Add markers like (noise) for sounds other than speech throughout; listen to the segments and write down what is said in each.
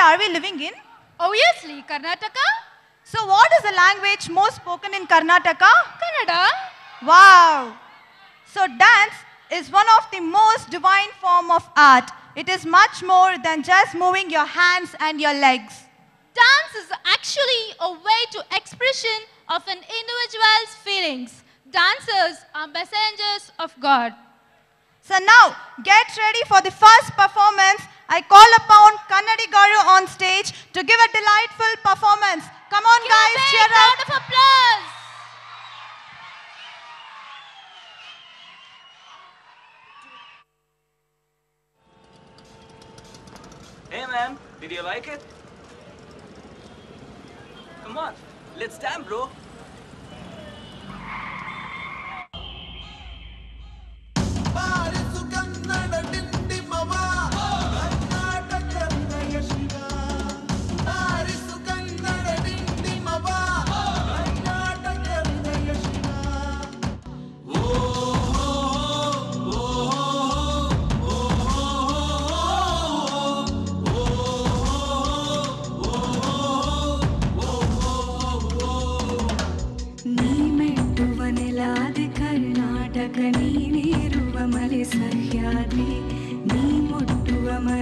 are we living in? Obviously, Karnataka, So, what is the language most spoken in Karnataka? Kannada. Wow! So, dance is one of the most divine form of art. It is much more than just moving your hands and your legs. Dance is actually a way to expression of an individual's feelings. Dancers are messengers of God. So now, get ready for the first performance. I call upon Kannadi Garu on stage to give a delightful performance. Come on, Give guys, big cheer round up. of applause. Hey man, did you like it? Come on, let's stand, bro.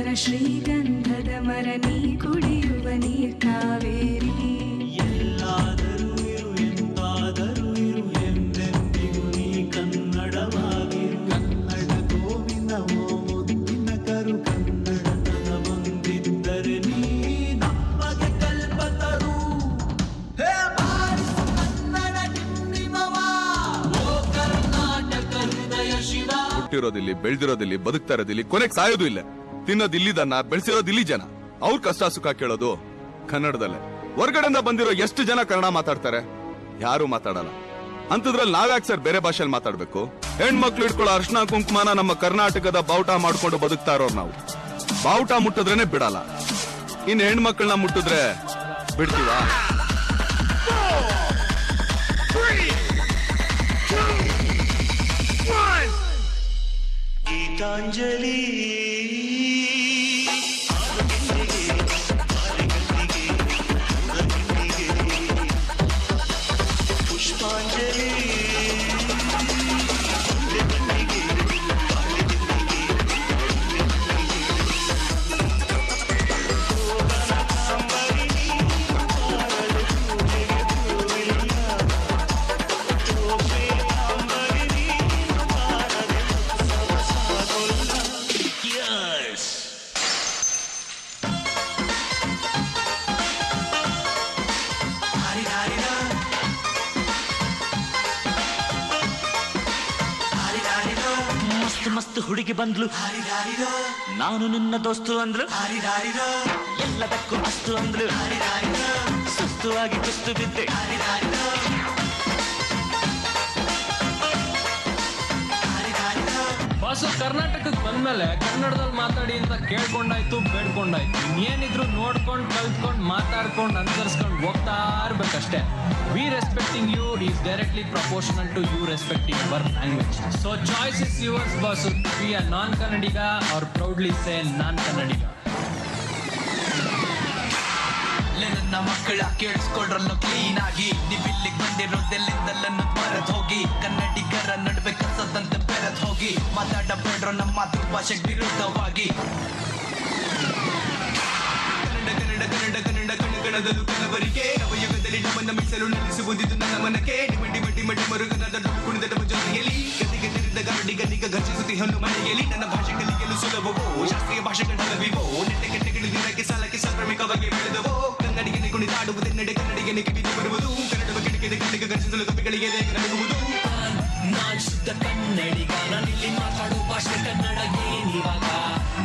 ಮರ ಶ್ರೀಗಂಧದ ಮರ ನೀ ಕುಡಿಯುವ ನೀರ್ ಕಾವೇರಿ. ಎಲ್ಲಾದರೂ ಇರು ಎಂತಾದರೂ ಇರು ಎಂದೆಂದಿಗೂ ನೀ ಕನ್ನಡವಾಗಿರು ಕನ್ನಡ ಗೋವಿನ ಓ ಮುದ್ದಿನ ಕರು ಕನ್ನಡತನ ಬಂದಿದ್ದರೆ ನೀ ನಮಗೆ ಕಲ್ಪತರು ಹೇ ಬಾರಿಸು ಕನ್ನಡ ಡಿಂಡಿಮವ ಓ ಕರ್ನಾಟಕ ಹೃದಯ ಶಿವ. ಹುಟ್ಟಿರೋದಿಲ್ಲಿ ಬೆಳೆದಿರೋದಿಲ್ಲಿ ಬದುಕ್ತಾ ಇರೋದಿಲ್ಲಿ ಕೊನೆಗೆ ಸಾಯೋದು ಇಲ್ಲ. ತಿನ್ನೋದು ಇಲ್ಲಿದನ್ನ, ಬೆಳೆಸಿರೋದು ಇಲ್ಲಿ ಜನ. ಅವ್ರ ಕಷ್ಟ ಸುಖ ಕೇಳೋದು ಕನ್ನಡದಲ್ಲೇ. ಹೊರಗಡೆಯಿಂದ ಬಂದಿರೋ ಎಷ್ಟು ಜನ ಕನ್ನಡ ಮಾತಾಡ್ತಾರೆ? ಯಾರು ಮಾತಾಡಲ್ಲ. ಅಂತದ್ರಲ್ಲಿ ನಾವ್ಯಾಕೆ ಸರ್ ಬೇರೆ ಭಾಷೆಯಲ್ಲಿ ಮಾತಾಡ್ಬೇಕು? ಹೆಣ್ಮಕ್ಳು ಇಟ್ಕೊಳ್ಳೋ ಅರ್ಶನ ಕುಂಕುಮನ ನಮ್ಮ ಕರ್ನಾಟಕದ ಬಾವುಟ ಮಾಡ್ಕೊಂಡು ಬದುಕ್ತಾ ಇರೋರು ನಾವು. ಬಾವುಟ ಮುಟ್ಟಿದ್ರೇನೆ ಬಿಡಲ್ಲ. ಇನ್ ಹೆಣ್ಮಕ್ಳನ್ನ ಮುಟ್ಟಿದ್ರೆ ಬಿಡ್ತೀವ? ಗೀತಾಂಜಲಿ ಹುಡುಗಿ ಬಂದ್ಲು. ನಾನು ನಿನ್ನ ದೋಸ್ತು ಅಂದ್ಲು. ಎಲ್ಲದಕ್ಕೂ ಅಸ್ತು ಅಂದ್ಲು. ಸುಸ್ತುವಾಗಿ ಕುಸ್ತು ಬಿದ್ದೆ. ಕರ್ನಾಟಕಕ್ಕೆ ಬಂದ್ಮೇಲೆ ಕನ್ನಡದಲ್ಲಿ ಮಾತಾಡಿ ಅಂತ ಕೇಳ್ಕೊಂಡಾಯ್ತು, ಬೇಡ್ಕೊಂಡಾಯ್ತು. ಏನಿದ್ರು ನೋಡ್ಕೊಂಡು, ಕಲ್ತ್ಕೊಂಡು, ಮಾತಾಡ್ಕೊಂಡು, ಅನುಸರಿಸ್ಕೊಂಡು ಹೋಗ್ತಾ ಇರ್ಬೇಕಷ್ಟೇ. We respecting you is directly proportional to you respecting our language so choice is yours boss we are non Kannadiga are proudly say ನಾನ್ ಕನ್ನಡಿಗ ನನ್ನ ಮಕ್ಕಳ ಕೇಳಿಸ್ಕೊಡ್ರಲ್ಲ ಕ್ಲೀನ್ ಆಗಿ. ನೀವಿಲ್ಲಿಗೆ ಬಂದಿರೋದೆಲ್ಲಿಂದಲ್ಲನ್ನು ಮರೆತು ಹೋಗಿ ಕನ್ನಡಿಗರ ಹೋಗಿ ಮಾತಾಡಬೇಡ್ರೋ ನಮ್ಮ ಮಾತೃಭಾಷೆ ವಿರುದ್ಧವಾಗಿ. ಕನ್ನಡ ಕನ್ನಡ ಕನ್ನಡ ಕಣಗಣದಲ್ಲೂ ಕಲವರಿಗೆ ನವಯುಗದಲ್ಲಿ ನಮ್ಮನ್ನ ಮೀಸಲು ನಿಲ್ಲಿಸುವುದಿದ್ದು ನನ್ನ ಮನಕ್ಕೆ. ಡಿಮಡಿ ಮಡಿ ಮಡಿ ಮರುಗನದ ಕುಣಿದ ನಮ್ಮ ಜೊತೆಯಲ್ಲಿ. ಗದಿಗೆ ತಿರಿದ ಗರಡಿಗನಿಗ ಘರ್ಷಿಸುತ್ತಿ ಹಣ್ಣು ಮನೆಯಲ್ಲಿ. ನನ್ನ ಭಾಷೆ ಕಲಿಯಲು ಸುಲಭವೋ? ಶಾಸ್ತ್ರೀಯ ಭಾಷೆಗಳ ಹಲವಿವೋ ನೆಟ್ಟೆ ಕೆಟ್ಟೆಗಳು ದಿನಕ್ಕೆ ಸಾಲಕ್ಕೆ ಸಾಂಕ್ರಾಮಿಕವಾಗಿ ಬೆಳೆದವೋ? ಕನ್ನಡಿಗನೆ ಕುಣಿದಾಡುವುದೆನ್ನೆಡೆ ಕನ್ನಡಿಗೆ ಕಿವಿದು ಬರುವುದು. ಕನ್ನಡ ಬಗ್ಗೆ ಕಣ್ಣಿಗೆ ಘರ್ಷಿಸಲು ಕಪಿಗಳಿಗೆ ನಡುಗುವುದು ನಾನ್ ಶುದ್ಧ ಕನ್ನಡಿಗ ನಾನಿಲ್ಲಿ ಮಾತಾಡೋ ಭಾಷೆ ಕನ್ನಡ ಏನಿವಾಗ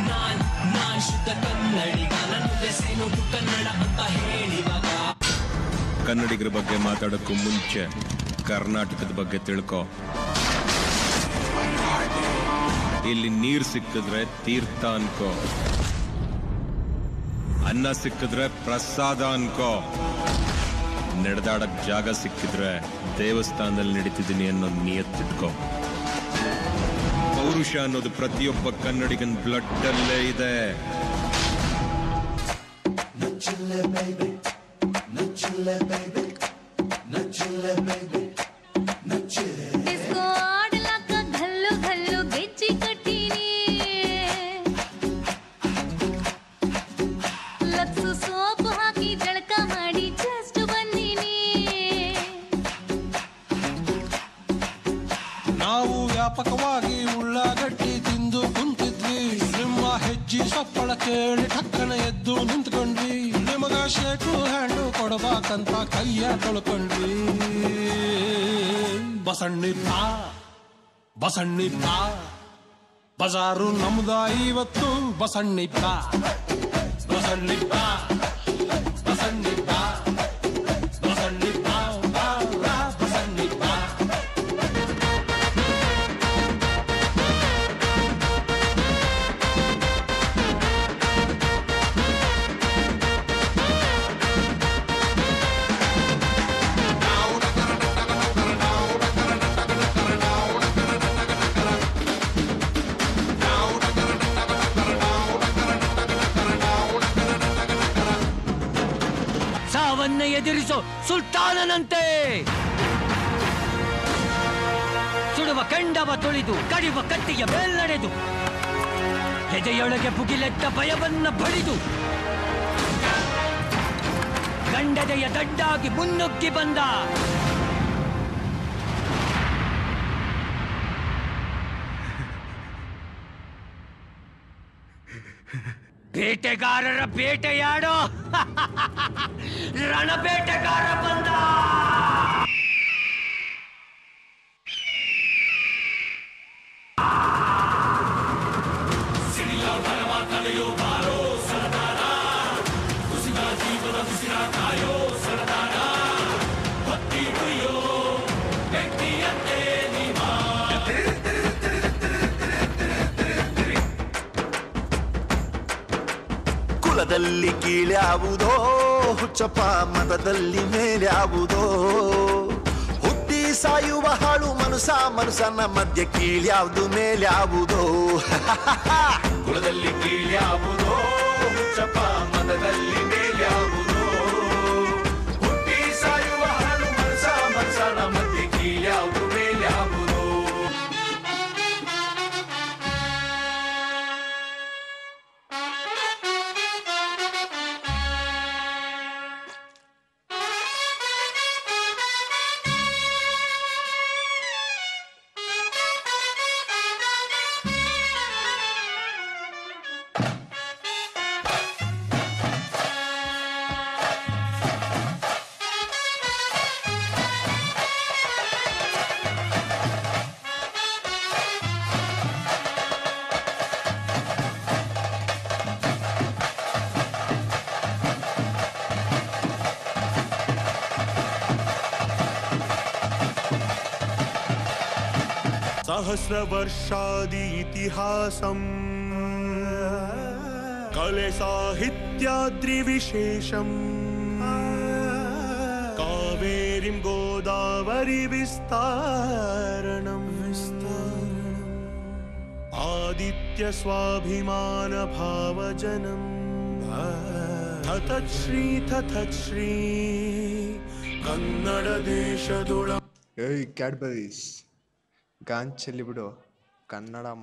ನಾನ್ ನಾನ್ ಶುದ್ಧ ಕನ್ನಡಿಗ ನನ್ನ ಹೆಸರು ಕನ್ನಡ ಅಂತ ಹೇಳಿವಾಗ ಕನ್ನಡಿಗರ ಬಗ್ಗೆ ಮಾತಾಡೋಕ್ಕೂ ಮುಂಚೆ ಕರ್ನಾಟಕದ ಬಗ್ಗೆ ತಿಳ್ಕೊ. ಇಲ್ಲಿ ನೀರ್ ಸಿಕ್ಕಿದ್ರೆ ತೀರ್ಥ ಅನ್ಕೋ. ಅನ್ನ ಸಿಕ್ಕಿದ್ರೆ ಪ್ರಸಾದ ಅನ್ಕೋ. ನಡೆದಾಡಕ್ ಜಾಗ ಸಿಕ್ಕಿದ್ರೆ ದೇವಸ್ಥಾನದಲ್ಲಿ ನಡೀತಿದ್ದೀನಿ ಅನ್ನೋ ನಿಯತ್ತಿಟ್ಕೋ ಪೌರುಷ ಅನ್ನೋದು ಪ್ರತಿಯೊಬ್ಬ ಕನ್ನಡಿಗನ್ ಬ್ಲಡ್ ಅಲ್ಲೇ ಇದೆ ಡಿಸ್ಕೋ ವ್ಯಾಪಕವಾಗಿ ಉಳ್ಳಾಗಡ್ಡಿ ತಿಂದು ಕುಂತಿದ್ವಿ. ನಿಮ್ಮ ಹೆಜ್ಜಿ ಸಪ್ಪಳ ಕೇಳಿ ಠಕ್ಕನ ಎದ್ದು ನಿಂತ್ಕೊಂಡ್ವಿ. ನಿಮಗ ಶೇಕು ಹ್ಯಾಂಡು ಕೊಡಬೇಕಂತ ಕೈಯ ತೊಳ್ಕೊಂಡ್ವಿ. ಬಸಣ್ಣಿ ಬಾ ಬಸಣ್ಣಿ ಬಾ ಬಜಾರು ನಮ್ದ ಇವತ್ತು ಬಸಣ್ಣಿಪ್ಪ. ಬಸಣ್ಣಿಪ್ಪ ಬಸಣ್ಣಿ ಬಾ ಬಸಣ್ಣಿ ಬಾ ಬಸಣ್ಣಿ ಎದುರಿಸೋ ಸುಲ್ತಾನನಂತೆ. ಸುಡುವ ಕಂಡವ ತುಳಿದು, ಕಡಿವ ಕತ್ತಿಯ ಮೇಲ್ನಡೆದು ಎದೆಯೊಳಗೆ ಪುಗಿಲೆತ್ತ ಭಯವನ್ನ ಬಡಿದು, ಗಂಡದೆಯ ದಡ್ಡಾಗಿ ಮುನ್ನುಗ್ಗಿ ಬಂದ. ಬೇಟೆಗಾರರ ಬೇಟೆಯಾಡೋ (laughs) ರಣಬೇಟೆಗಾರ ಬಂದ. ಕೀಳ್ಯಾವುದೋ ಹುಚ್ಚಪ್ಪ ಮತದಲ್ಲಿ ಮೇಲ್ಯಾವುದೋ ಹುಟ್ಟಿ ಸಾಯುವ ಹಾಳು ಮನುಸ ಮನುಸನ ಮಧ್ಯ ಕೀಳ್ಯಾವುದು ಮೇಲ್ಯಾವುದೋ (laughs) ಕುಲದಲ್ಲಿ ಕೀಳ್ಯಾವುದೋ? ಹುಚ್ಚಪ್ಪ ಮತದಲ್ಲಿ सहस्रवर्षादि इतिहासम् कलेसाहित्याद्रिविशेषम् कावेरीं कावेरिम् गोदावरि विस्तारणमस्तु आदित्य स्वाभिमान भावचनम् तथत् श्री तथत् श्री ಗಾಂಚ್ ಬಿಡು. ಕನ್ನಡ ಮಾತು